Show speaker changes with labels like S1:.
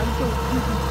S1: I'm Santo.